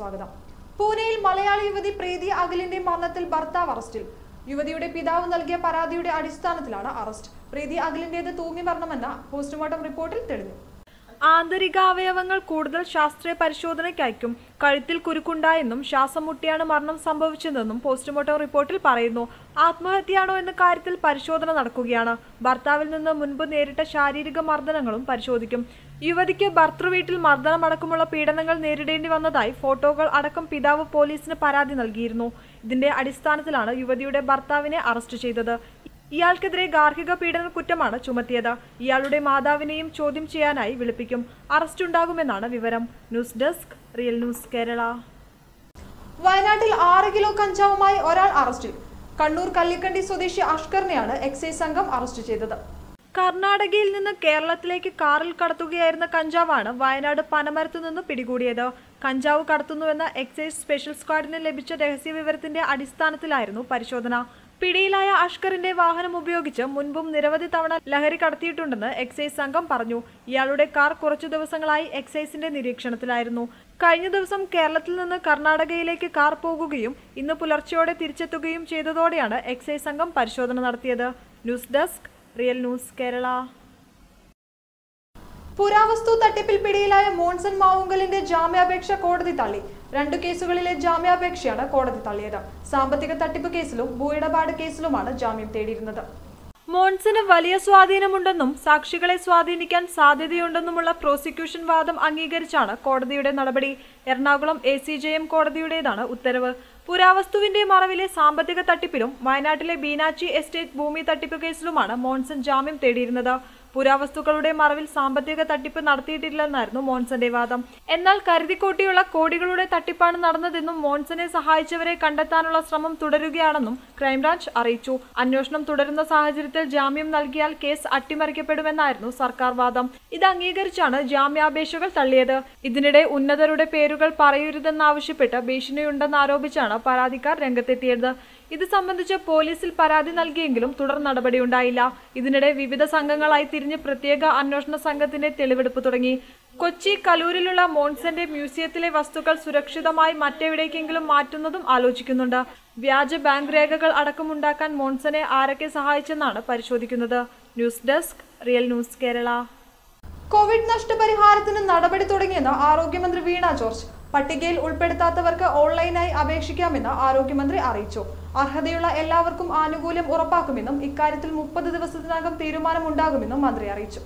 സ്വാഗതം. പൂനെയിൽ മലയാളി യുവതി പ്രീതി അഖിലിന്റെ മരണത്തിൽ ഭർത്താവ് അറസ്റ്റിൽ. യുവതിയുടെ പിതാവ് നൽകിയ പരാതിയുടെ അടിസ്ഥാനത്തിലാണ് അറസ്റ്റ്. പ്രീതി അഖിലിന്റേത് തൂങ്ങി മരണമെന്ന പോസ്റ്റ്മോർട്ടം റിപ്പോർട്ടിൽ തെളിഞ്ഞു. ആന്തരികാവയവങ്ങൾ കൂടുതൽ ശാസ്ത്രീയ പരിശോധനയ്ക്കയക്കും കഴുത്തിൽ കുരുക്കുണ്ടായെന്നും ശ്വാസം മുട്ടിയാണ് മരണം സംഭവിച്ചതെന്നും പോസ്റ്റ്മോർട്ടം റിപ്പോർട്ടിൽ പറയുന്നു. ആത്മഹത്യയാണോ എന്ന കാര്യത്തിൽ പരിശോധന നടക്കുകയാണ്. ഭർത്താവിൽ നിന്ന് മുൻപ് നേരിട്ട ശാരീരിക മർദ്ദനങ്ങളും പരിശോധിക്കും. യുവതിക്ക് ഭർത്തൃവീട്ടിൽ മർദ്ദനമടക്കമുള്ള പീഡനങ്ങൾ നേരിടേണ്ടി വന്നതായി ഫോട്ടോകൾ അടക്കം പിതാവ് പോലീസിന് പരാതി നൽകിയിരുന്നു. ഇതിന്റെ അടിസ്ഥാനത്തിലാണ് യുവതിയുടെ ഭർത്താവിനെ അറസ്റ്റ് ചെയ്തത്. ഇയാൾക്കെതിരെ ഗാർഹിക പീഡന കുറ്റമാണ് ചുമത്തിയത്. ഇയാളുടെ മാതാവിനെയും ചോദ്യം ചെയ്യാനായി വിളിപ്പിക്കും. അറസ്റ്റ് ഉണ്ടാകുമെന്നാണ് വിവരം. News desk real news Kerala. വയനാട്ടിൽ ആറ് കിലോ കഞ്ചാവുമായി ഒരാൾ അറസ്റ്റിൽ കണ്ണൂർ കല്ലിക്കണ്ടി സ്വദേശി അഷ്കറിനെയാണ് എക്സൈസ് സംഘം അറസ്റ്റ് ചെയ്തത്. കർണാടകയിൽ നിന്ന് കേരളത്തിലേക്ക് കാറിൽ കടത്തുകയായിരുന്ന കഞ്ചാവാണ് വയനാട് പനമരത്തു നിന്ന് പിടികൂടിയത്. കഞ്ചാവ് കടത്തുന്നുവെന്ന എക്സൈസ് സ്പെഷ്യൽ സ്ക്വാഡിന് ലഭിച്ച രഹസ്യ വിവരത്തിന്റെ അടിസ്ഥാനത്തിലായിരുന്നു പരിശോധന. പിടിയിലായ അഷ്കറിന്റെ വാഹനം ഉപയോഗിച്ച് മുൻപും നിരവധി തവണ ലഹരി കടത്തിയിട്ടുണ്ടെന്ന് എക്സൈസ് സംഘം പറഞ്ഞു. ഇയാളുടെ കാർ കുറച്ചു ദിവസങ്ങളായി എക്സൈസിന്റെ നിരീക്ഷണത്തിലായിരുന്നു. കഴിഞ്ഞ ദിവസം കേരളത്തിൽ നിന്ന് കർണാടകയിലേക്ക് കാർ പോകുകയും ഇന്ന് പുലർച്ചെയോടെ തിരിച്ചെത്തുകയും ചെയ്തതോടെയാണ് എക്സൈസ് സംഘം പരിശോധന നടത്തിയത്. News desk real news Kerala. പുരാവസ്തു തട്ടിപ്പിൽ പിടിയിലായ മോൺസൺ മാവുങ്കലിന്റെ ജാമ്യാപേക്ഷ കോടതി തള്ളി. രണ്ടു കേസുകളിലെ ജാമ്യാപേക്ഷയാണ് കോടതി തള്ളിയത്. സാമ്പത്തിക തട്ടിപ്പ് കേസിലും ഭൂയിടപാട് കേസിലുമാണ് ജാമ്യം തേടിയിരുന്നത്. മോൺസിന് വലിയ സ്വാധീനമുണ്ടെന്നും സാക്ഷികളെ സ്വാധീനിക്കാൻ സാധ്യതയുണ്ടെന്നുമുള്ള പ്രോസിക്യൂഷൻ വാദം അംഗീകരിച്ചാണ് കോടതിയുടെ നടപടി. Ernakulam A C J M കോടതിയുടേതാണ് ഉത്തരവ്. പുരാവസ്തുവിന്റെ മറവിലെ സാമ്പത്തിക തട്ടിപ്പിലും വയനാട്ടിലെ ബീനാച്ചി എസ്റ്റേറ്റ് ഭൂമി തട്ടിപ്പ് കേസിലുമാണ് മോൺസൺ ജാമ്യം തേടിയിരുന്നത്. പുരാവസ്തുക്കളുടെ മറവിൽ സാമ്പത്തിക തട്ടിപ്പ് നടത്തിയിട്ടില്ലെന്നായിരുന്നു മോൺസന്റെ വാദം. എന്നാൽ കരുതിക്കൂട്ടിയുള്ള കോടികളുടെ തട്ടിപ്പാണ് നടന്നതെന്നും മോൺസനെ സഹായിച്ചവരെ കണ്ടെത്താനുള്ള ശ്രമം തുടരുകയാണെന്നും ക്രൈംബ്രാഞ്ച് അറിയിച്ചു. അന്വേഷണം തുടരുന്ന സാഹചര്യത്തിൽ ജാമ്യം നൽകിയാൽ കേസ് അട്ടിമറിക്കപ്പെടുമെന്നായിരുന്നു സർക്കാർ വാദം. ഇത് അംഗീകരിച്ചാണ് ജാമ്യാപേക്ഷകൾ തള്ളിയത്. ഇതിനിടെ ഉന്നതരുടെ പേരുകൾ പറയരുതെന്നാവശ്യപ്പെട്ട് ഭീഷണിയുണ്ടെന്നാരോപിച്ചാണ് പരാതിക്കാർ രംഗത്തെത്തിയത്. ഇത് സംബന്ധിച്ച് പോലീസിൽ പരാതി നൽകിയെങ്കിലും തുടർ നടപടിയുണ്ടായില്ല. ഇതിനിടെ വിവിധ സംഘങ്ങളായി തിരിഞ്ഞ് പ്രത്യേക അന്വേഷണ സംഘത്തിന്റെ തെളിവെടുപ്പ് തുടങ്ങി. കൊച്ചി കലൂരിലുള്ള മോൺസന്റെ മ്യൂസിയത്തിലെ വസ്തുക്കൾ സുരക്ഷിതമായി മറ്റെവിടേക്കെങ്കിലും മാറ്റുന്നതും ആലോചിക്കുന്നുണ്ട്. വ്യാജ ബാങ്ക് രേഖകൾ അടക്കമുണ്ടാക്കാൻ മോൺസനെ ആരൊക്കെ സഹായിച്ചെന്നാണ് പരിശോധിക്കുന്നത്. News desk real news Kerala. Covid നഷ്ടപരിഹാരത്തിന് നടപടി തുടങ്ങിയെന്ന് ആരോഗ്യമന്ത്രി വീണ ജോർജ്. പട്ടികയിൽ ഉൾപ്പെടുത്താത്തവർക്ക് ഓൺലൈനായി അപേക്ഷിക്കാമെന്ന് ആരോഗ്യമന്ത്രി അറിയിച്ചു. അർഹതയുള്ള എല്ലാവർക്കും ആനുകൂല്യം ഉറപ്പാക്കുമെന്നും ഇക്കാര്യത്തിൽ മുപ്പത് ദിവസത്തിനകം തീരുമാനമുണ്ടാകുമെന്നും മന്ത്രി അറിയിച്ചു.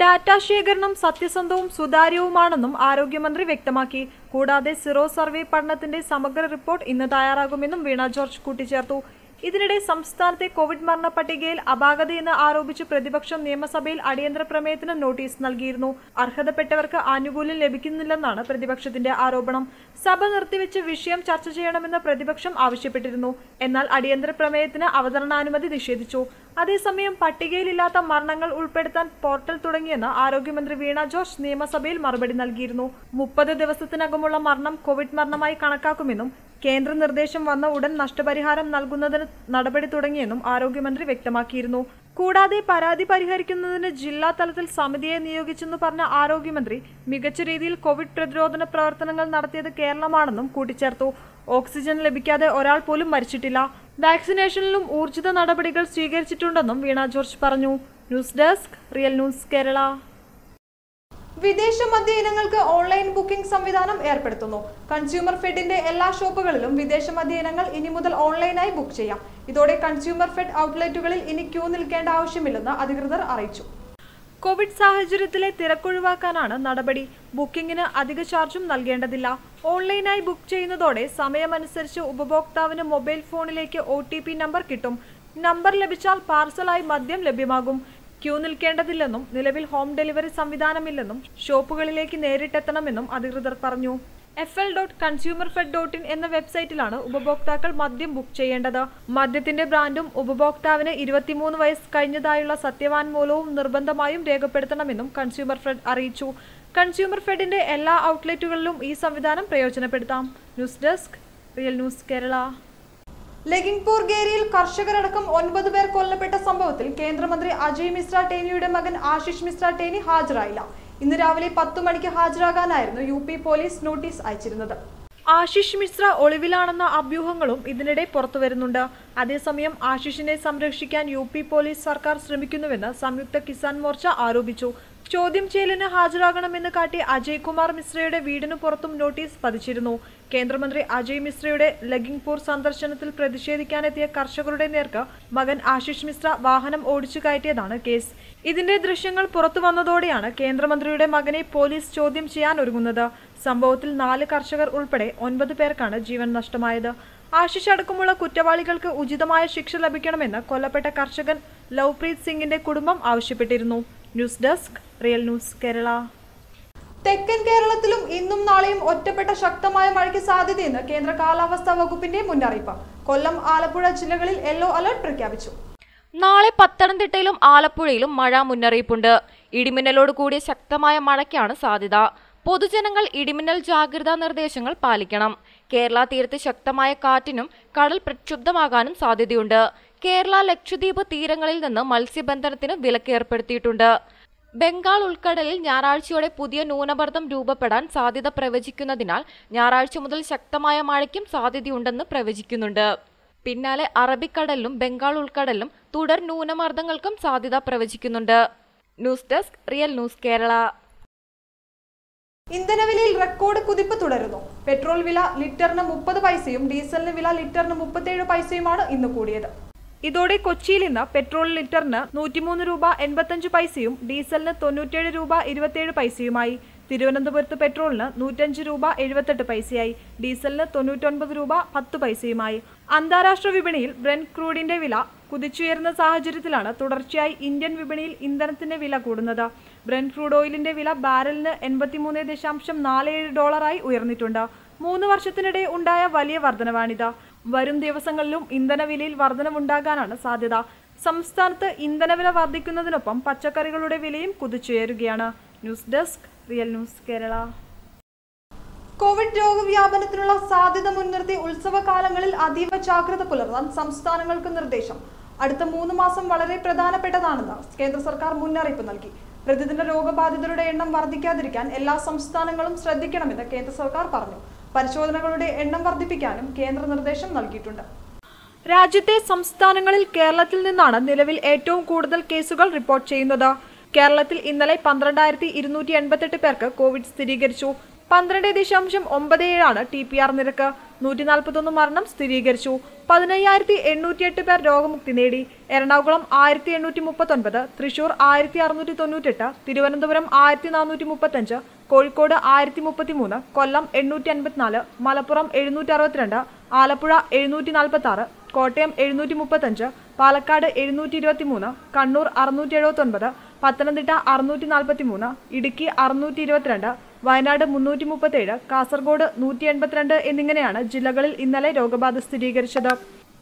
ഡാറ്റ ശേഖരണം സത്യസന്ധവും സുതാര്യവുമാണെന്നും ആരോഗ്യമന്ത്രി വ്യക്തമാക്കി. കൂടാതെ സിറോ സർവേ പഠനത്തിന്റെ സമഗ്ര റിപ്പോർട്ട് ഇന്ന് തയ്യാറാകുമെന്നും വീണ ജോർജ് കൂട്ടിച്ചേർത്തു. ഇതിനിടെ സംസ്ഥാനത്തെ കോവിഡ് മരണ പട്ടികയിൽ അപാകതയെന്ന് ആരോപിച്ച് പ്രതിപക്ഷം നിയമസഭയിൽ അടിയന്തര പ്രമേയത്തിന് നോട്ടീസ് നൽകിയിരുന്നു. അർഹതപ്പെട്ടവർക്ക് ആനുകൂല്യം ലഭിക്കുന്നില്ലെന്നാണ് പ്രതിപക്ഷത്തിന്റെ ആരോപണം. സഭ നിർത്തിവെച്ച് വിഷയം ചർച്ച ചെയ്യണമെന്ന് പ്രതിപക്ഷം ആവശ്യപ്പെട്ടിരുന്നു. എന്നാൽ അടിയന്തര പ്രമേയത്തിന് അവതരണാനുമതി നിഷേധിച്ചു. അതേസമയം പട്ടികയിലില്ലാത്ത മരണങ്ങൾ ഉൾപ്പെടുത്താൻ പോർട്ടൽ തുടങ്ങിയെന്ന് ആരോഗ്യമന്ത്രി വീണ ജോർജ് നിയമസഭയിൽ മറുപടി നൽകിയിരുന്നു. മുപ്പത് ദിവസത്തിനകമുള്ള മരണം കോവിഡ് മരണമായി കണക്കാക്കുമെന്നും കേന്ദ്ര നിർദ്ദേശം വന്ന ഉടൻ നഷ്ടപരിഹാരം നൽകുന്നതിന് നടപടി തുടങ്ങിയെന്നും ആരോഗ്യമന്ത്രി വ്യക്തമാക്കിയിരുന്നു. കൂടാതെ പരാതി പരിഹരിക്കുന്നതിന് ജില്ലാ തലത്തിൽ സമിതിയെ നിയോഗിച്ചെന്ന് പറഞ്ഞ ആരോഗ്യമന്ത്രി മികച്ച രീതിയിൽ കോവിഡ് പ്രതിരോധന പ്രവർത്തനങ്ങൾ നടത്തിയത് കേരളമാണെന്നും കൂട്ടിച്ചേർത്തു. ഓക്സിജൻ ലഭിക്കാതെ ഒരാൾ പോലും മരിച്ചിട്ടില്ല. വാക്സിനേഷനിലും ഊർജിത നടപടികൾ സ്വീകരിച്ചിട്ടുണ്ടെന്നും വീണ ജോർജ് പറഞ്ഞു. News desk real news Kerala. വിദേശ മദ്യ ഇനങ്ങൾക്ക് ഓൺലൈൻ ബുക്കിംഗ് സംവിധാനം ഏർപ്പെടുത്തുന്നു. കൺസ്യൂമർ ഫെഡിന്റെ എല്ലാ ഷോപ്പുകളിലും വിദേശ മദ്യ ഇനങ്ങൾ ഇനി മുതൽ ഓൺലൈനായി ബുക്ക് ചെയ്യാം. ഇതോടെ കൺസ്യൂമർ ഫെഡ് ഔട്ട്ലെറ്റുകളിൽ ഇനി ക്യൂ നിൽക്കേണ്ട ആവശ്യമില്ലെന്ന് അധികൃതർ അറിയിച്ചു. കോവിഡ് സാഹചര്യത്തിലെ തിരക്കൊഴിവാക്കാനാണ് നടപടി. ബുക്കിംഗിന് അധിക ചാർജും നൽകേണ്ടതില്ല. ഓൺലൈനായി ബുക്ക് ചെയ്യുന്നതോടെ സമയമനുസരിച്ച് ഉപഭോക്താവിന് മൊബൈൽ ഫോണിലേക്ക് ഒ നമ്പർ കിട്ടും. നമ്പർ ലഭിച്ചാൽ പാർസലായി മദ്യം ലഭ്യമാകും. ക്യൂ നിൽക്കേണ്ടതില്ലെന്നും നിലവിൽ ഹോം ഡെലിവറി സംവിധാനമില്ലെന്നും ഷോപ്പുകളിലേക്ക് നേരിട്ടെത്തണമെന്നും അധികൃതർ പറഞ്ഞു. F L dot consumer fed dot in എന്ന വെബ്സൈറ്റിലാണ് ഉപഭോക്താക്കൾ മദ്യം ബുക്ക് ചെയ്യേണ്ടത്. മദ്യത്തിന്റെ ബ്രാൻഡും ഉപഭോക്താവിന് ഇരുപത്തിമൂന്ന് വയസ്സ് കഴിഞ്ഞതായുള്ള സത്യവാൻമൂലവും നിർബന്ധമായും രേഖപ്പെടുത്തണമെന്നും കൺസ്യൂമർ ഫെഡ് അറിയിച്ചു. കൺസ്യൂമർ ഫെഡിന്റെ എല്ലാ ഔട്ട്ലെറ്റുകളിലും ഈ സംവിധാനം പ്രയോജനപ്പെടുത്താം. News desk real news Kerala. Lakhimpur ഗേരിയിൽ കർഷകരടക്കം ഒൻപത് പേർ കൊല്ലപ്പെട്ട സംഭവത്തിൽ കേന്ദ്രമന്ത്രി അജയ് മിശ്ര ടേനിയുടെ മകൻ ആശിഷ് മിശ്ര ടേനി ഹാജരായില്ല. ഇന്ന് രാവിലെ പത്തു മണിക്ക് ഹാജരാകാനായിരുന്നു യു പി പോലീസ് നോട്ടീസ് അയച്ചിരുന്നത്. ആശിഷ് മിശ്ര ഒളിവിലാണെന്ന അഭ്യൂഹങ്ങളും ഇതിനിടെ പുറത്തുവരുന്നുണ്ട് അതേസമയം ആശിഷിനെ സംരക്ഷിക്കാൻ യു പി പോലീസ് സർക്കാർ ശ്രമിക്കുന്നുവെന്ന് സംയുക്ത കിസാൻ മോർച്ച ആരോപിച്ചു. ചോദ്യം ചെയ്യലിന് ഹാജരാകണമെന്ന് കാട്ടി അജയ് കുമാർ മിശ്രയുടെ വീടിനു പുറത്തും നോട്ടീസ് പതിച്ചിരുന്നു. കേന്ദ്രമന്ത്രി അജയ് മിശ്രയുടെ ലഗിംഗ്പൂർ സന്ദർശനത്തിൽ പ്രതിഷേധിക്കാനെത്തിയ കർഷകരുടെ നേർക്ക് മകൻ ആശിഷ് മിശ്ര വാഹനം ഓടിച്ചു കയറ്റിയതാണ് കേസ്. ഇതിന്റെ ദൃശ്യങ്ങൾ പുറത്തു വന്നതോടെയാണ് കേന്ദ്രമന്ത്രിയുടെ മകനെ പോലീസ് ചോദ്യം ചെയ്യാൻ ഒരുങ്ങുന്നത്. സംഭവത്തിൽ നാല് കർഷകർ ഉൾപ്പെടെ ഒൻപത് പേർക്കാണ് ജീവൻ നഷ്ടമായത്. ആശിഷ് അടക്കമുള്ള കുറ്റവാളികൾക്ക് ഉചിതമായ ശിക്ഷ ലഭിക്കണമെന്ന് കൊല്ലപ്പെട്ട കർഷകൻ ലവ്പ്രീത് സിംഗിന്റെ കുടുംബം ആവശ്യപ്പെട്ടിരുന്നു. News desk real news Kerala. തെക്കൻ കേരളത്തിലും ഇന്നും നാളെയും ഒറ്റപ്പെട്ട ശക്തമായ മഴയ്ക്ക് സാധ്യതയെന്ന് കേന്ദ്ര കാലാവസ്ഥാ വകുപ്പിന്റെ മുന്നറിയിപ്പ്. കൊല്ലം ആലപ്പുഴ ജില്ലകളിൽ യെല്ലോ അലർട്ട് പ്രഖ്യാപിച്ചു. നാളെ പത്തനംതിട്ടയിലും ആലപ്പുഴയിലും മഴ മുന്നറിയിപ്പുണ്ട്. ഇടിമിന്നലോട് കൂടിയ ശക്തമായ മഴയ്ക്കാണ് സാധ്യത. പൊതുജനങ്ങൾ ഇടിമിന്നൽ ജാഗ്രതാ നിർദ്ദേശങ്ങൾ പാലിക്കണം. കേരള തീരത്ത് ശക്തമായ കാറ്റിനും കടൽ പ്രക്ഷുബ്ധമാകാനും സാധ്യതയുണ്ട്. കേരള ലക്ഷദ്വീപ് തീരങ്ങളിൽ നിന്ന് മത്സ്യബന്ധനത്തിന് വിലക്കേർപ്പെടുത്തിയിട്ടുണ്ട്. ബംഗാൾ ഉൾക്കടലിൽ ഞായറാഴ്ചയോടെ പുതിയ ന്യൂനമർദ്ദം രൂപപ്പെടാൻ സാധ്യത പ്രവചിക്കുന്നതിനാൽ ഞായറാഴ്ച മുതൽ ശക്തമായ മഴയ്ക്കും സാധ്യതയുണ്ടെന്ന് പ്രവചിക്കുന്നുണ്ട്. പിന്നാലെ അറബിക്കടലിലും ബംഗാൾ ഉൾക്കടലിലും തുടർ ന്യൂനമർദ്ദങ്ങൾക്കും സാധ്യത പ്രവചിക്കുന്നുണ്ട്. News desk real news Kerala. ഇന്ധനവിലയിൽ record കുതിപ്പ് തുടരുന്നു. പെട്രോൾ വില ലിറ്ററിന് മുപ്പത് പൈസയും ഡീസലിന് വില ലിറ്ററിന് മുപ്പത്തേഴ് പൈസയുമാണ് ഇന്ന് കൂടിയത്. ഇതോടെ കൊച്ചിയിൽ ഇന്ന് പെട്രോൾ ലിറ്ററിന് നൂറ്റിമൂന്ന് രൂപ എൺപത്തഞ്ച് പൈസയും ഡീസലിന് തൊണ്ണൂറ്റേഴ് രൂപ ഇരുപത്തിയേഴ് പൈസയുമായി. തിരുവനന്തപുരത്ത് പെട്രോളിന് നൂറ്റഞ്ച് രൂപ എഴുപത്തെട്ട് പൈസയായി. ഡീസലിന് തൊണ്ണൂറ്റൊൻപത് രൂപ പത്ത് പൈസയുമായി. അന്താരാഷ്ട്ര വിപണിയിൽ ബ്രൻ ക്രൂഡിന്റെ വില കുതിച്ചുയരുന്ന സാഹചര്യത്തിലാണ് തുടർച്ചയായി ഇന്ത്യൻ വിപണിയിൽ ഇന്ധനത്തിന്റെ വില കൂടുന്നത്. ബ്രൻ ക്രൂഡ് ഓയിലിന്റെ വില ബാരലിന് എൺപത്തിമൂന്ന് ദശാംശം നാല് ഏഴ് ഡോളറായി ഉയർന്നിട്ടുണ്ട്. മൂന്ന് വർഷത്തിനിടെ ഉണ്ടായ വലിയ വർധനവാണിത്. വരും ദിവസങ്ങളിലും ഇന്ധനവിലയിൽ വർധനവുണ്ടാകാനാണ് സാധ്യത. സംസ്ഥാനത്ത് ഇന്ധനവില വർദ്ധിക്കുന്നതിനൊപ്പം പച്ചക്കറികളുടെ വിലയും കുതിച്ചുയരുകയാണ്. News desk real news Kerala. Covid രോഗവ്യാപനത്തിനുള്ള സാധ്യത മുൻനിർത്തി ഉത്സവകാലങ്ങളിൽ അതീവ ജാഗ്രത പുലർത്താൻ സംസ്ഥാനങ്ങൾക്ക് നിർദ്ദേശം. അടുത്ത മൂന്ന് മാസം വളരെ പ്രധാനപ്പെട്ടതാണെന്ന് കേന്ദ്ര സർക്കാർ മുന്നറിയിപ്പ് നൽകി. പ്രതിദിന രോഗബാധിതരുടെ എണ്ണം വർദ്ധിക്കാതിരിക്കാൻ എല്ലാ സംസ്ഥാനങ്ങളും ശ്രദ്ധിക്കണമെന്ന് കേന്ദ്ര സർക്കാർ പറഞ്ഞു. പരിശോധനകളുടെ എണ്ണം വർദ്ധിപ്പിക്കാനും കേന്ദ്ര നിർദ്ദേശം നൽകിയിട്ടുണ്ട്. രാജ്യത്തെ സംസ്ഥാനങ്ങളിൽ കേരളത്തിൽ നിന്നാണ് നിലവിൽ ഏറ്റവും കൂടുതൽ കേസുകൾ റിപ്പോർട്ട് ചെയ്യുന്നത്. കേരളത്തിൽ ഇന്നലെ പന്ത്രണ്ടായിരത്തി ഇരുന്നൂറ്റി എൺപത്തെട്ട് പേർക്ക് കോവിഡ് സ്ഥിരീകരിച്ചു. പന്ത്രണ്ട് ദശാംശം ഒമ്പത് ഏഴാണ് ടി പി ആർ നിരക്ക്. നൂറ്റി നാൽപ്പത്തൊന്ന് മരണം സ്ഥിരീകരിച്ചു. പതിനയ്യായിരത്തി എണ്ണൂറ്റി എട്ട് പേർ രോഗമുക്തി നേടി. എറണാകുളം ആയിരത്തി എണ്ണൂറ്റി മുപ്പത്തൊൻപത് തൃശൂർ ആയിരത്തി അറുന്നൂറ്റി തൊണ്ണൂറ്റെട്ട് തിരുവനന്തപുരം ആയിരത്തി നാനൂറ്റി മുപ്പത്തഞ്ച് കോഴിക്കോട് ആയിരത്തി മുപ്പത്തിമൂന്ന് കൊല്ലം എണ്ണൂറ്റി അൻപത്തിനാല് മലപ്പുറം എഴുന്നൂറ്റി അറുപത്തിരണ്ട് ആലപ്പുഴ എഴുന്നൂറ്റി നാൽപ്പത്തി ആറ് കോട്ടയം എഴുന്നൂറ്റി മുപ്പത്തഞ്ച് പാലക്കാട് എഴുന്നൂറ്റി ഇരുപത്തിമൂന്ന് കണ്ണൂർ അറുന്നൂറ്റി എഴുപത്തൊൻപത് പത്തനംതിട്ട അറുന്നൂറ്റി നാൽപ്പത്തി മൂന്ന് ഇടുക്കി അറുന്നൂറ്റി ഇരുപത്തിരണ്ട് വയനാട് മുന്നൂറ്റി മുപ്പത്തേഴ് കാസർഗോഡ് നൂറ്റി എൺപത്തിരണ്ട് എന്നിങ്ങനെയാണ് ജില്ലകളിൽ ഇന്നലെ രോഗബാധ സ്ഥിരീകരിച്ചത്.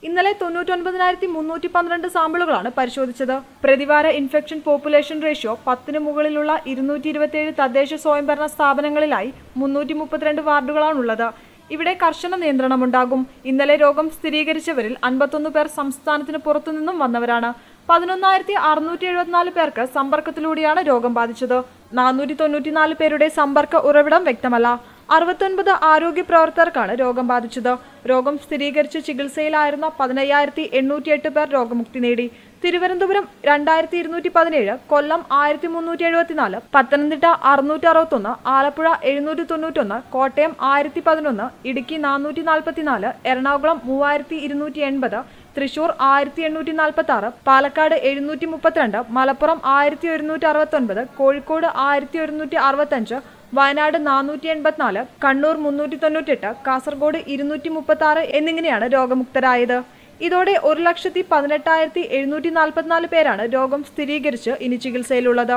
ഇന്നലെ തൊണ്ണൂറ്റൊൻപതിനായിരത്തി മുന്നൂറ്റി പന്ത്രണ്ട് സാമ്പിളുകളാണ് പരിശോധിച്ചത്. പ്രതിവാര ഇൻഫെക്ഷൻ പോപ്പുലേഷൻ റേഷ്യോ പത്തിന് മുകളിലുള്ള ഇരുന്നൂറ്റി ഇരുപത്തിയേഴ് തദ്ദേശ സ്വയംഭരണ സ്ഥാപനങ്ങളിലായി മുന്നൂറ്റി മുപ്പത്തിരണ്ട് വാർഡുകളാണുള്ളത്. ഇവിടെ കർശന നിയന്ത്രണമുണ്ടാകും. ഇന്നലെ രോഗം സ്ഥിരീകരിച്ചവരിൽ അൻപത്തൊന്ന് പേർ സംസ്ഥാനത്തിന് പുറത്തുനിന്നും വന്നവരാണ്. പതിനൊന്നായിരത്തി അറുന്നൂറ്റി എഴുപത്തിനാല് പേർക്ക് സമ്പർക്കത്തിലൂടെയാണ് രോഗം ബാധിച്ചത്. നാനൂറ്റി തൊണ്ണൂറ്റിനാല് പേരുടെ സമ്പർക്ക ഉറവിടം വ്യക്തമല്ല. അറുപത്തൊൻപത് ആരോഗ്യ പ്രവർത്തകർക്കാണ് രോഗം ബാധിച്ചത്. രോഗം സ്ഥിരീകരിച്ച് ചികിത്സയിലായിരുന്ന പതിനയ്യായിരത്തി എണ്ണൂറ്റിയെട്ട് പേർ രോഗമുക്തി നേടി. തിരുവനന്തപുരം രണ്ടായിരത്തി ഇരുന്നൂറ്റി പതിനേഴ് കൊല്ലം ആയിരത്തി മുന്നൂറ്റി എഴുപത്തിനാല് പത്തനംതിട്ട അറുന്നൂറ്റി അറുപത്തൊന്ന് ആലപ്പുഴ എഴുന്നൂറ്റി തൊണ്ണൂറ്റൊന്ന് കോട്ടയം ആയിരത്തി പതിനൊന്ന് ഇടുക്കി നാനൂറ്റി നാൽപ്പത്തിനാല് എറണാകുളം മൂവായിരത്തി ഇരുന്നൂറ്റി എൺപത് തൃശൂർ ആയിരത്തി എണ്ണൂറ്റി നാൽപ്പത്തി ആറ് പാലക്കാട് എഴുന്നൂറ്റി മുപ്പത്തിരണ്ട് മലപ്പുറം ആയിരത്തി ഒരുന്നൂറ്റി അറുപത്തൊൻപത് കോഴിക്കോട് ആയിരത്തി ഒരുന്നൂറ്റി അറുപത്തഞ്ച് വയനാട് നാനൂറ്റി എൺപത്തിനാല് കണ്ണൂർ മുന്നൂറ്റി തൊണ്ണൂറ്റെട്ട് കാസർഗോഡ് ഇരുന്നൂറ്റി മുപ്പത്തി ആറ് എന്നിങ്ങനെയാണ് രോഗമുക്തരായത്. ഇതോടെ ഒരു ലക്ഷത്തി പതിനെട്ടായിരത്തി എഴുന്നൂറ്റി നാൽപ്പത്തിനാല് പേരാണ് രോഗം സ്ഥിരീകരിച്ച് ഇനി ചികിത്സയിലുള്ളത്.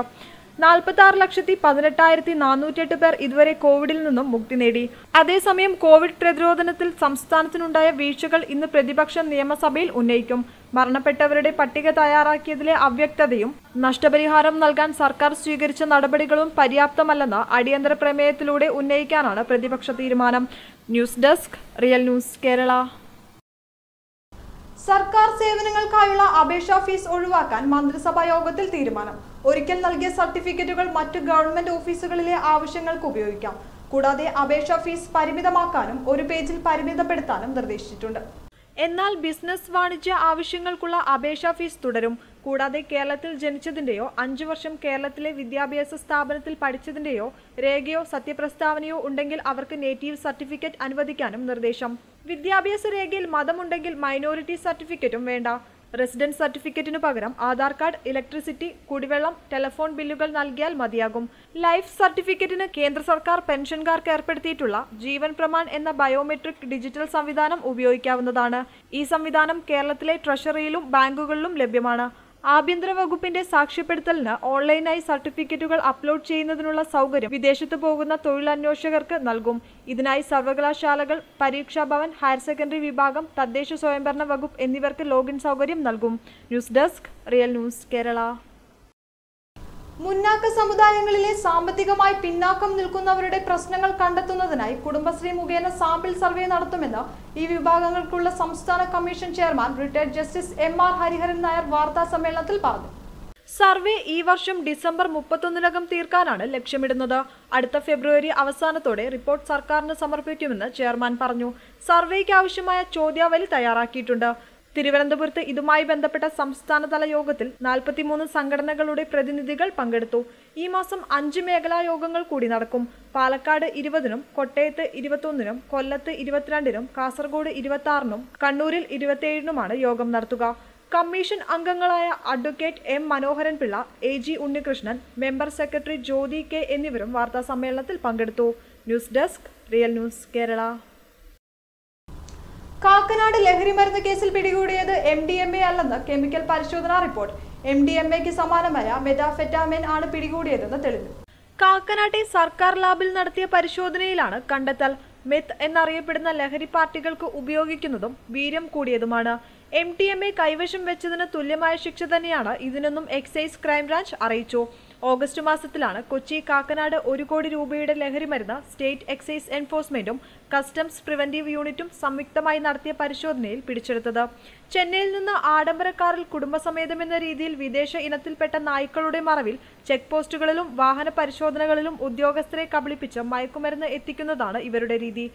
നാൽപ്പത്തി ആറ് ലക്ഷത്തി പതിനെട്ടായിരത്തി നാനൂറ്റിയെട്ട് പേർ ഇതുവരെ കോവിഡിൽ നിന്നും മുക്തി നേടി. അതേസമയം കോവിഡ് പ്രതിരോധനത്തിൽ സംസ്ഥാനത്തിനുണ്ടായ വീഴ്ചകൾ ഇന്ന് പ്രതിപക്ഷ നിയമസഭയിൽ ഉന്നയിക്കും. മരണപ്പെട്ടവരുടെ പട്ടിക തയ്യാറാക്കിയതിലെ അവ്യക്തതയും നഷ്ടപരിഹാരം നൽകാൻ സർക്കാർ സ്വീകരിച്ച നടപടികളും പര്യാപ്തമല്ലെന്ന് അടിയന്തര പ്രമേയത്തിലൂടെ ഉന്നയിക്കാനാണ് പ്രതിപക്ഷ തീരുമാനം. News desk real news Kerala. സർക്കാർ സേവനങ്ങൾക്കായുള്ള അപേക്ഷാ ഫീസ് ഒഴിവാക്കാൻ മന്ത്രിസഭാ യോഗത്തിൽ തീരുമാനം. ഒരിക്കൽ നൽകിയ സർട്ടിഫിക്കറ്റുകൾ മറ്റു ഗവൺമെന്റ് ഓഫീസുകളിലെ ആവശ്യങ്ങൾക്ക് ഉപയോഗിക്കാം. കൂടാതെ അപേക്ഷാ ഫീസ് പരിമിതമാക്കാനും ഒരു പേജിൽ പരിമിതപ്പെടുത്താനും നിർദ്ദേശിച്ചിട്ടുണ്ട്. എന്നാൽ ബിസിനസ് വാണിജ്യ ആവശ്യങ്ങൾക്കുള്ള അപേക്ഷാ ഫീസ് തുടരും. കൂടാതെ കേരളത്തിൽ ജനിച്ചതിന്റെയോ അഞ്ചു വർഷം കേരളത്തിലെ വിദ്യാഭ്യാസ സ്ഥാപനത്തിൽ പഠിച്ചതിന്റെയോ രേഖയോ സത്യപ്രസ്താവനയോ ഉണ്ടെങ്കിൽ അവർക്ക് നേറ്റീവ് സർട്ടിഫിക്കറ്റ് അനുവദിക്കാനും നിർദ്ദേശം. വിദ്യാഭ്യാസ രേഖയിൽ മതമുണ്ടെങ്കിൽ മൈനോറിറ്റി സർട്ടിഫിക്കറ്റും വേണ്ട. റെസിഡൻസ് സർട്ടിഫിക്കറ്റിനു പകരം ആധാർ കാർഡ് ഇലക്ട്രിസിറ്റി കുടിവെള്ളം ടെലിഫോൺ ബില്ലുകൾ നൽകിയാൽ മതിയാകും. ലൈഫ് സർട്ടിഫിക്കറ്റിന് കേന്ദ്ര സർക്കാർ പെൻഷൻകാർക്ക് ഏർപ്പെടുത്തിയിട്ടുള്ള ജീവൻ പ്രമാൺ എന്ന ബയോമെട്രിക് ഡിജിറ്റൽ സംവിധാനം ഉപയോഗിക്കാവുന്നതാണ്. ഈ സംവിധാനം കേരളത്തിലെ ട്രഷറിയിലും ബാങ്കുകളിലും ലഭ്യമാണ്. ആഭ്യന്തര വകുപ്പിന്റെ സാക്ഷ്യപ്പെടുത്തലിന് ഓൺലൈനായി സർട്ടിഫിക്കറ്റുകൾ അപ്ലോഡ് ചെയ്യുന്നതിനുള്ള സൗകര്യം വിദേശത്ത് പോകുന്ന തൊഴിലന്വേഷകർക്ക് നൽകും. ഇതിനായി സർവകലാശാലകൾ പരീക്ഷാ ഭവൻ ഹയർ സെക്കൻഡറി വിഭാഗം തദ്ദേശ സ്വയംഭരണ വകുപ്പ് എന്നിവർക്ക് ലോഗിൻ സൗകര്യം നൽകും. News desk real news Kerala. മുന്നാക്ക സമുദായങ്ങളിലെ സാമ്പത്തികമായി പിന്നാക്കം നിൽക്കുന്നവരുടെ പ്രശ്നങ്ങൾ കണ്ടെത്തുന്നതിനായി കുടുംബശ്രീ മുഖേന സാമ്പിൾ സർവേ നടത്തുമെന്ന് ഈ വിഭാഗങ്ങൾക്കുള്ള സംസ്ഥാന commission chairman retired justice M R Hariharan Nair വാർത്താ സമ്മേളനത്തിൽ പറഞ്ഞു. സർവേ ഈ വർഷം ഡിസംബർ മുപ്പത്തൊന്നിനകം തീർക്കാനാണ് ലക്ഷ്യമിടുന്നത്. അടുത്ത ഫെബ്രുവരി അവസാനത്തോടെ റിപ്പോർട്ട് സർക്കാരിന് സമർപ്പിക്കുമെന്ന് ചെയർമാൻ പറഞ്ഞു. സർവേക്ക് ആവശ്യമായ ചോദ്യാവലി തയ്യാറാക്കിയിട്ടുണ്ട്. തിരുവനന്തപുരത്ത് ഇതുമായി ബന്ധപ്പെട്ട സംസ്ഥാനതല യോഗത്തിൽ നാൽപ്പത്തിമൂന്ന് സംഘടനകളുടെ പ്രതിനിധികൾ പങ്കെടുത്തു. ഈ മാസം അഞ്ച് മേഖലാ യോഗങ്ങൾ കൂടി നടക്കും. പാലക്കാട് ഇരുപതിനും കോട്ടയത്ത് ഇരുപത്തൊന്നിനും കൊല്ലത്ത് ഇരുപത്തിരണ്ടിനും കാസർഗോഡ് ഇരുപത്തി ആറിനും കണ്ണൂരിൽ ഇരുപത്തിയേഴിനുമാണ് യോഗം നടത്തുക. കമ്മീഷൻ അംഗങ്ങളായ advocate M Manoharan Pillai A G Unnikrishnan member secretary Jyothi K എന്നിവരും വാർത്താ സമ്മേളനത്തിൽ പങ്കെടുത്തു. News desk real news Kerala. Kakkanad ലഹരിമരുന്ന് കേസിൽ പിടികൂടിയത് എം ഡി എം എ അല്ലെന്ന് കെമിക്കൽ പരിശോധനാ റിപ്പോർട്ട്. എം ഡി എം എക്ക് സമാനമായ മെതാഫെറ്റാമിൻ ആണ് പിടികൂടിയതെന്ന് തെളിഞ്ഞു. കാക്കനാട്ടെ സർക്കാർ ലാബിൽ നടത്തിയ പരിശോധനയിലാണ് കണ്ടെത്തൽ. മെത്ത് എന്നറിയപ്പെടുന്ന ലഹരി പാർട്ടികൾക്ക് ഉപയോഗിക്കുന്നതും വീര്യം കൂടിയതുമാണ്. എം ടി എം എ കൈവശം വെച്ചതിന് തുല്യമായ ശിക്ഷ തന്നെയാണ് ഇതിനെന്നും എക്സൈസ് ക്രൈംബ്രാഞ്ച് അറിയിച്ചു. ഓഗസ്റ്റ് മാസത്തിലാണ് കൊച്ചി കാക്കനാട് ഒരു കോടി രൂപയുടെ ലഹരി മരുന്ന് സ്റ്റേറ്റ് എക്സൈസ് എൻഫോഴ്സ്മെന്റും കസ്റ്റംസ് പ്രിവന്റീവ് യൂണിറ്റും സംയുക്തമായി നടത്തിയ പരിശോധനയിൽ പിടിച്ചെടുത്തത്. ചെന്നൈയിൽ നിന്ന് ആഡംബര കാറിൽ രീതിയിൽ വിദേശ ഇനത്തിൽപ്പെട്ട നായ്ക്കളുടെ മറവിൽ ചെക്ക് പോസ്റ്റുകളിലും വാഹന പരിശോധനകളിലും ഉദ്യോഗസ്ഥരെ കബളിപ്പിച്ച് മയക്കുമരുന്ന് എത്തിക്കുന്നതാണ് ഇവരുടെ രീതി.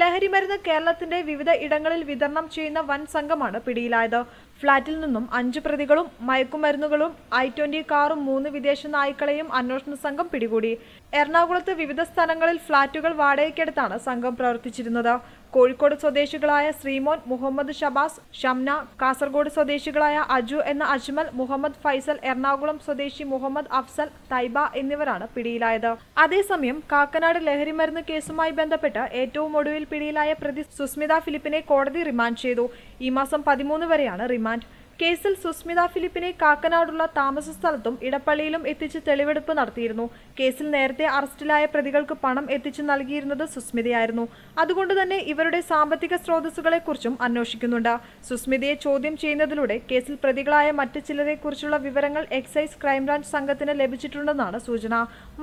ലഹരി മരുന്ന് കേരളത്തിന്റെ വിവിധ ഇടങ്ങളിൽ വിതരണം ചെയ്യുന്ന വൻ സംഘമാണ് പിടിയിലായത്. ഫ്ളാറ്റിൽ നിന്നും അഞ്ച് പ്രതികളും മയക്കുമരുന്നുകളും ഐ ട്വന്റി കാറും മൂന്ന് വിദേശ നായ്ക്കളെയും അന്വേഷണ സംഘം പിടികൂടി. എറണാകുളത്ത് വിവിധ സ്ഥലങ്ങളിൽ ഫ്ളാറ്റുകൾ വാടകയ്ക്കെടുത്താണ് സംഘം പ്രവർത്തിച്ചിരുന്നത്. കോഴിക്കോട് സ്വദേശികളായ ശ്രീമോൻ മുഹമ്മദ് ഷബാസ് ഷംന കാസർഗോഡ് സ്വദേശികളായ അജു എന്ന അജ്മൽ മുഹമ്മദ് ഫൈസൽ എറണാകുളം സ്വദേശി മുഹമ്മദ് അഫ്സൽ തൈബ എന്നിവരാണ് പിടിയിലായത്. അതേസമയം കാക്കനാട് ലഹരിമരുന്ന് കേസുമായി ബന്ധപ്പെട്ട് ഏറ്റവും ഒടുവിൽ പിടിയിലായ പ്രതി സുസ്മിത ഫിലിപ്പിനെ കോടതി റിമാൻഡ് ചെയ്തു. ഈ മാസം പതിമൂന്ന് വരെയാണ് റിമാൻഡ്. കേസിൽ സുസ്മിത ഫിലിപ്പിനെ കാക്കനാടുള്ള താമസ സ്ഥലത്തും ഇടപ്പള്ളിയിലും എത്തിച്ച് തെളിവെടുപ്പ് നടത്തിയിരുന്നു. കേസിൽ നേരത്തെ അറസ്റ്റിലായ പ്രതികൾക്ക് പണം എത്തിച്ചു നൽകിയിരുന്നത് സുസ്മിതയായിരുന്നു. അതുകൊണ്ട് തന്നെ ഇവരുടെ സാമ്പത്തിക സ്രോതസ്സുകളെക്കുറിച്ചും അന്വേഷിക്കുന്നുണ്ട്. സുസ്മിതയെ ചോദ്യം ചെയ്യുന്നതിലൂടെ കേസിൽ പ്രതികളായ മറ്റ് ചിലരെക്കുറിച്ചുള്ള വിവരങ്ങൾ എക്സൈസ് ക്രൈംബ്രാഞ്ച് സംഘത്തിന് ലഭിച്ചിട്ടുണ്ടെന്നാണ് സൂചന.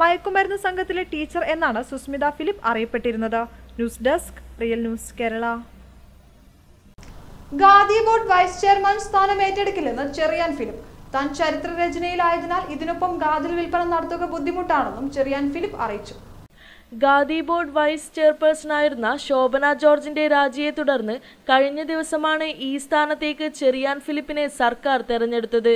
മയക്കുമരുന്ന് സംഘത്തിലെ ടീച്ചർ എന്നാണ് സുസ്മിത ഫിലിപ്പ് അറിയപ്പെട്ടിരുന്നത്. News desk real news Kerala. Khadi board vice chairman സ്ഥാനം ഏറ്റെടുക്കില്ലെന്ന് ചെറിയാൻ ഫിലിപ്പ്. താൻ ചരിത്ര രചനയിലായതിനാൽ ഇതിനൊപ്പം ഗാദിൽ വിൽപ്പന നടത്തുക ബുദ്ധിമുട്ടാണെന്നും ചെറിയാൻ ഫിലിപ്പ് അറിയിച്ചു. ഗാദി ബോർഡ് വൈസ് ചെയർപേഴ്സണായിരുന്ന ശോഭന ജോർജിന്റെ രാജിയെ തുടർന്ന് കഴിഞ്ഞ ദിവസമാണ് ഈ സ്ഥാനത്തേക്ക് ചെറിയാൻ ഫിലിപ്പിനെ സർക്കാർ തെരഞ്ഞെടുത്തത്.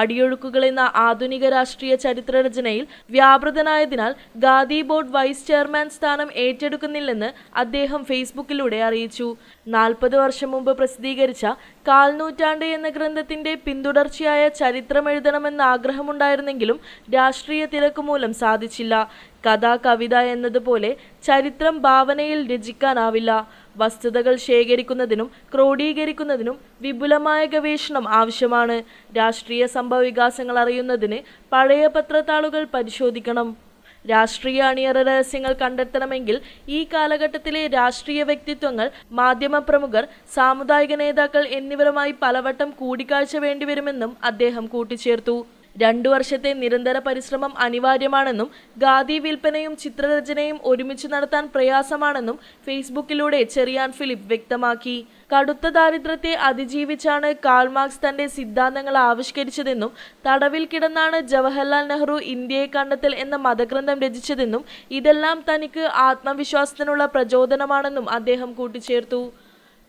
അടിയൊഴുക്കുകൾ എന്ന ആധുനിക രാഷ്ട്രീയ ചരിത്രരചനയിൽ വ്യാപൃതനായതിനാൽ ഗാദി ബോർഡ് വൈസ് ചെയർമാൻ സ്ഥാനം ഏറ്റെടുക്കുന്നില്ലെന്ന് അദ്ദേഹം ഫേസ്ബുക്കിലൂടെ അറിയിച്ചു. നാൽപ്പത് വർഷം മുമ്പ് പ്രസിദ്ധീകരിച്ച കാൽനൂറ്റാണ്ട് എന്ന ഗ്രന്ഥത്തിന്റെ പിന്തുടർച്ചയായ ചരിത്രം എഴുതണമെന്ന ആഗ്രഹമുണ്ടായിരുന്നെങ്കിലും രാഷ്ട്രീയ തിരക്ക് മൂലം സാധിച്ചില്ല. കഥ കവിത എന്നതുപോലെ ചരിത്രം ഭാവനയിൽ രചിക്കാനാവില്ല. വസ്തുതകൾ ശേഖരിക്കുന്നതിനും ക്രോഡീകരിക്കുന്നതിനും വിപുലമായ ഗവേഷണം ആവശ്യമാണ്. രാഷ്ട്രീയ സംഭവവികാസങ്ങൾ അറിയുന്നതിന് പഴയ പത്രത്താളുകൾ പരിശോധിക്കണം. രാഷ്ട്രീയ അണിയറ രഹസ്യങ്ങൾ കണ്ടെത്തണമെങ്കിൽ ഈ കാലഘട്ടത്തിലെ രാഷ്ട്രീയ വ്യക്തിത്വങ്ങൾ മാധ്യമപ്രമുഖർ സാമുദായിക നേതാക്കൾ എന്നിവരുമായി പലവട്ടം കൂടിക്കാഴ്ച വേണ്ടിവരുമെന്നും അദ്ദേഹം കൂട്ടിച്ചേർത്തു. രണ്ടു വർഷത്തെ നിരന്തര പരിശ്രമം അനിവാര്യമാണെന്നും ഖാദി വിൽപ്പനയും ചിത്രരചനയും ഒരുമിച്ച് നടത്താൻ പ്രയാസമാണെന്നും ഫേസ്ബുക്കിലൂടെ ചെറിയാൻ ഫിലിപ്പ് വ്യക്തമാക്കി. കടുത്ത ദാരിദ്ര്യത്തെ അതിജീവിച്ചാണ് കാൾമാർക്സ് തന്റെ സിദ്ധാന്തങ്ങൾ ആവിഷ്കരിച്ചതെന്നും തടവിൽ കിടന്നാണ് ജവഹർലാൽ നെഹ്റു ഇന്ത്യയെ കണ്ടെത്തൽ എന്ന മതഗ്രന്ഥം രചിച്ചതെന്നും ഇതെല്ലാം തനിക്ക് ആത്മവിശ്വാസത്തിനുള്ള പ്രചോദനമാണെന്നും അദ്ദേഹം കൂട്ടിച്ചേർത്തു.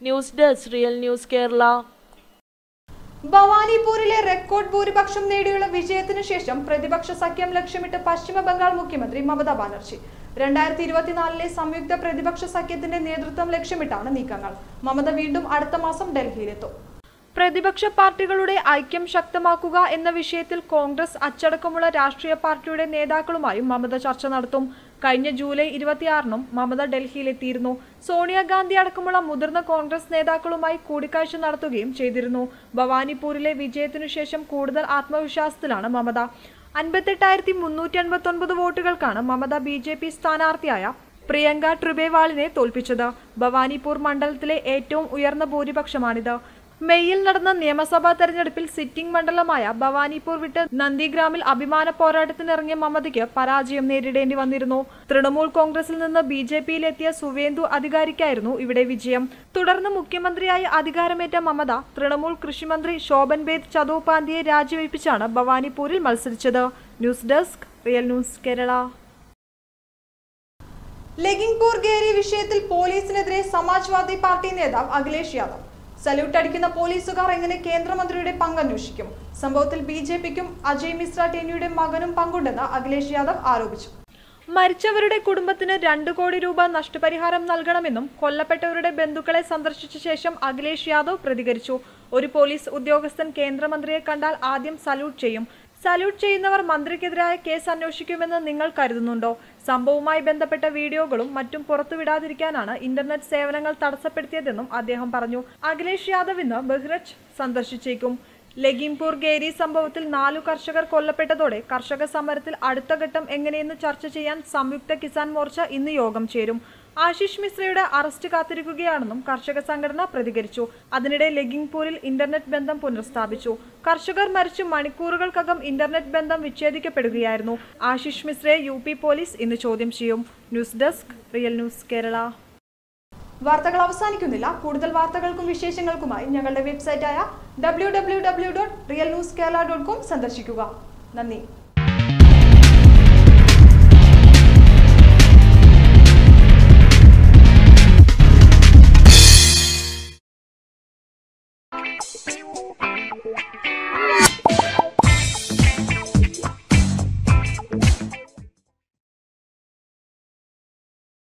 News desk real news Kerala. ഭവാനിപൂരിലെ record ഭൂരിപക്ഷം നേടിയുള്ള വിജയത്തിന് ശേഷം പ്രതിപക്ഷ സഖ്യം ലക്ഷ്യമിട്ട് പശ്ചിമ ബംഗാൾ മുഖ്യമന്ത്രി മമതാ ബാനർജി. രണ്ടായിരത്തി ഇരുപത്തിനാലിലെ സംയുക്ത പ്രതിപക്ഷ സഖ്യത്തിന്റെ നേതൃത്വം ലക്ഷ്യമിട്ടാണ് നീക്കങ്ങൾ. മമത വീണ്ടും അടുത്ത മാസം ഡൽഹിയിലെത്തും. പ്രതിപക്ഷ പാർട്ടികളുടെ ഐക്യം ശക്തമാക്കുക എന്ന വിഷയത്തിൽ കോൺഗ്രസ് അച്ചടക്കമുള്ള രാഷ്ട്രീയ പാർട്ടിയുടെ നേതാക്കളുമായും മമത ചർച്ച നടത്തും. കഴിഞ്ഞ ജൂലൈ ഇരുപത്തിയാറിനും മമത ഡൽഹിയിലെത്തിയിരുന്നു. സോണിയാഗാന്ധി അടക്കമുള്ള മുതിർന്ന കോൺഗ്രസ് നേതാക്കളുമായി കൂടിക്കാഴ്ച നടത്തുകയും ചെയ്തിരുന്നു. ഭവാനിപൂരിലെ വിജയത്തിനു ശേഷം കൂടുതൽ ആത്മവിശ്വാസത്തിലാണ് മമത. അൻപത്തെട്ടായിരത്തി മുന്നൂറ്റി അൻപത്തി ഒൻപത് വോട്ടുകൾക്കാണ് മമത ബി ജെ പി സ്ഥാനാർത്ഥിയായ പ്രിയങ്ക ട്രിബേവാളിനെ തോൽപ്പിച്ചത്. ഭവാനിപൂർ മണ്ഡലത്തിലെ ഏറ്റവും ഉയർന്ന ഭൂരിപക്ഷമാണിത്. മെയ്യിൽ നടന്ന നിയമസഭാ തെരഞ്ഞെടുപ്പിൽ സിറ്റിംഗ് മണ്ഡലമായ ഭവാനിപൂർ വിട്ട് നന്ദിഗ്രാമിൽ അഭിമാന പോരാട്ടത്തിനിറങ്ങിയ മമതയ്ക്ക് പരാജയം നേരിടേണ്ടി വന്നിരുന്നു. തൃണമൂൽ കോൺഗ്രസിൽ നിന്ന് ബി ജെ പിയിലെത്തിയ സുവേന്ദു അധികാരിക്കായിരുന്നു ഇവിടെ വിജയം. തുടർന്ന് മുഖ്യമന്ത്രിയായി അധികാരമേറ്റ മമത തൃണമൂൽ കൃഷിമന്ത്രി ശോഭൻ ബേദ് ചതോപാന്തിയെ രാജിവെപ്പിച്ചാണ് ഭവാനിപൂരിൽ മത്സരിച്ചത്. News desk real news Kerala. Lakhimpur Kheri വിഷയത്തിൽ പോലീസിനെതിരെ സമാജ്വാദി പാർട്ടി നേതാവ് അഖിലേഷ് യാദവ്. സല്യൂട്ട് അടിക്കുന്ന പോലീസുകാർ എങ്ങനെ കേന്ദ്രമന്ത്രിയുടെ പങ്ക് പങ്കന്വേഷിക്കും സംഭവത്തിൽ ബി ജെ പിക്കും അജയ് മിശ്ര ടേനിയുടെ മകനും പങ്കുണ്ടെന്ന് അഖിലേഷ് യാദവ് ആരോപിച്ചു. മരിച്ചവരുടെ കുടുംബത്തിന് രണ്ട് കോടി രൂപ നഷ്ടപരിഹാരം നൽകണമെന്നും കൊല്ലപ്പെട്ടവരുടെ ബന്ധുക്കളെ സന്ദർശിച്ച ശേഷം അഖിലേഷ് യാദവ് പ്രതികരിച്ചു. ഒരു പോലീസ് ഉദ്യോഗസ്ഥൻ കേന്ദ്രമന്ത്രിയെ കണ്ടാൽ ആദ്യം സല്യൂട്ട് ചെയ്യും. സല്യൂട്ട് ചെയ്യുന്നവർ മന്ത്രിക്കെതിരായ കേസ് അന്വേഷിക്കുമെന്ന് നിങ്ങൾ കരുതുന്നുണ്ടോ? സംഭവവുമായി ബന്ധപ്പെട്ട വീഡിയോകളും മറ്റും പുറത്തുവിടാതിരിക്കാനാണ് ഇന്റർനെറ്റ് സേവനങ്ങൾ തടസ്സപ്പെടുത്തിയതെന്നും അദ്ദേഹം പറഞ്ഞു. അഖിലേഷ് യാദവ് ഇന്ന് ബഹ്റച്ച് സന്ദർശിച്ചേക്കും. ലഗിംപൂർ ഗേരി സംഭവത്തിൽ നാലു കർഷകർ കൊല്ലപ്പെട്ടതോടെ കർഷക സമരത്തിൽ അടുത്ത ഘട്ടം എങ്ങനെയെന്ന് ചർച്ച ചെയ്യാൻ സംയുക്ത കിസാൻ മോർച്ച ഇന്ന് യോഗം ചേരും. ആശിഷ് മിശ്രയുടെ അറസ്റ്റ് കാത്തിരിക്കുകയാണെന്നും കർഷക സംഘടന പ്രതികരിച്ചു. അതിനിടെ ലെഗിംഗ്പൂരിൽ ഇന്റർനെറ്റ് ബന്ധം പുനഃസ്ഥാപിച്ചു. കർഷകർ മരിച്ച് മണിക്കൂറുകൾക്കകം ഇന്റർനെറ്റ് ബന്ധം വിച്ഛേദിക്കപ്പെടുകയായിരുന്നു. ആശിഷ് മിശ്രയെ യു പോലീസ് ഇന്ന് ചോദ്യം ചെയ്യും. News desk real news Kerala. വാർത്തകൾ അവസാനിക്കുന്നില്ല. കൂടുതൽ വാർത്തകൾക്കും വിശേഷങ്ങൾക്കുമായി ഞങ്ങളുടെ വെബ്സൈറ്റായ W W W dot real news Kerala dot com സന്ദർശിക്കുക. നന്ദി.